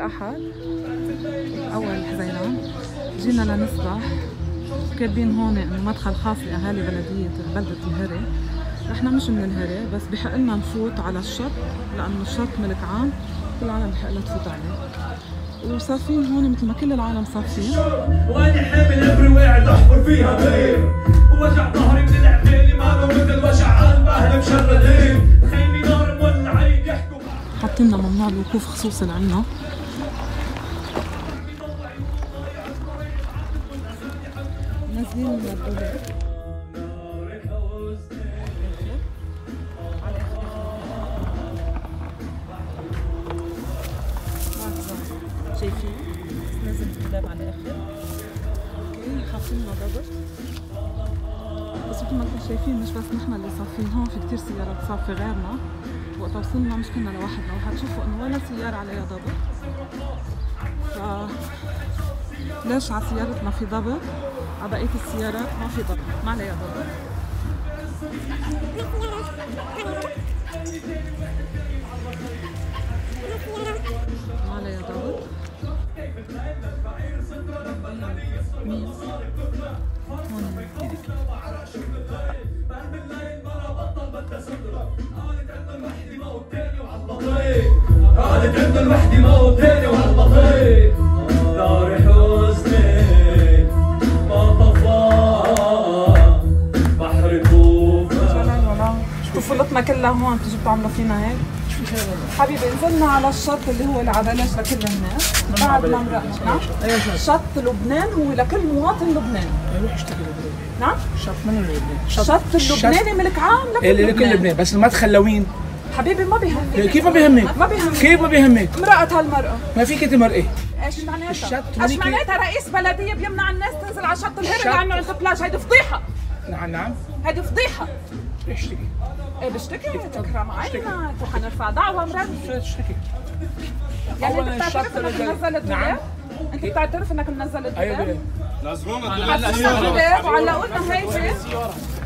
الأحد. أول حزيران جينا لنسبح. كاتبين هون إنه مدخل خاص لأهالي بلدية بلدة الهري. إحنا مش من الهري بس بحق لنا نفوت على الشط لأنه الشط ملك عام. كل العالم بحق لها تفوت عليه. وصافين هون مثل ما كل العالم صافين. واني حامل افري واعد احفر فيها طيب ووجع ظهري من العبالي له مثل وجع قلب أهلي مشردين. خيمي نار مولعين يحكوا حاطين لنا ممنوع الوقوف خصوصا عندنا نازلين من الدولاب شايفين؟ نازل الدولاب على الآخر. أوكي حاطين لنا ضبط بس مثل ما أنتم شايفين مش بس نحن اللي صافين هون في كتير سيارات صافي غيرنا. وقت وصلنا مش كنا لوحدنا. وحتشوفوا انه ولا سيارة عليها ضبط ف ليش على سيارتنا في ضبط على بقية السيارات ما في ضبط ما عليها ضبط ما عليها ضبط مين؟ هون. نار حزني ما طفى بحر طفولتنا كلها هون بتجوا بتعملوا فينا هيك حبيبي نزلنا على الشط اللي هو اللي على بلاش لكل الناس بعد ما مرقنا شط لبنان هو لكل مواطن لبنان. روح اشتكي لبنان. نعم؟ شط من لبنان شط اللبناني ملك عام لكل اللي لكل لبنان. بس المدخل لوين؟ حبيبي ما بيهمك. كيف ما بيهمك؟ ما بيهمك. كيف ما بيهمك؟ مرقت هالمرأة. ما فيك تمرقي إيش معناتها؟ الشط إيش معناتها؟ رئيس بلدية بيمنع الناس تنزل على شط الشط- لأنه عنده بلاج هيدي فضيحة. نعم نعم. هيدي فضيحة. اشتكي. إيه بشتكي. تكرم؟ عينك. وحنرفع دعوة مرد اشتكي؟ يعني أولاً انت بتعترف إنك منزل الدولاب؟ نعم. أنت بتعترف إنك منزل الدولاب؟ الدولاب وعلقوا لنا هيدي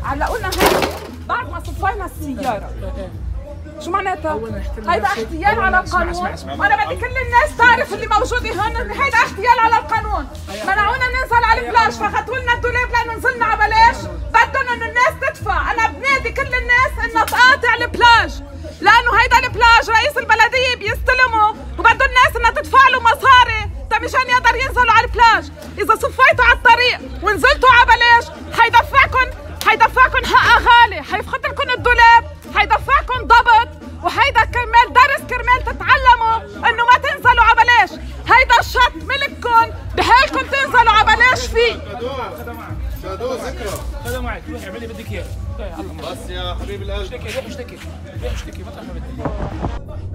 علقوا لنا هيدي بعد ما صفينا السيارة. شو معناتها؟ هيدا. احتيال على القانون. وأنا بدي كل الناس تعرف اللي موجودة هون. إن هيدا احتيال على القانون. منعونا ننزل على البلاج ففختوا لنا الدولاب لأنه نزلنا على بلاج. بدهم إنه الناس تدفع. أنا بنادي كل الناس انها تقاطع البلاج لأنه هيدا البلاج رئيس البلدية بيستلمه. وبده الناس انها تدفع له مصاري. تا مشان يقدر ينزلوا على البلاج إذا صفيتوا على الطريق ونزلتوا على بلاج حيدفعكم حيدفعكم حق غالي حيفقد لكم الدولاب حيدفعكم ضبط وهيدا كرمال درس كرمال تتعلموا إنه ما تنزلوا على بلاش. هيدا الشط ملككم بحالكم تنزلوا على بلاش فيه. خذها معك روح اعمل اللي بدك اياه. بس يا حبيب القلب. اشتكي روح اشتكي روح اشتكي مطرح ما بدك